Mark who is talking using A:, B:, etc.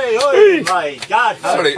A: Hey, my God.
B: Sorry.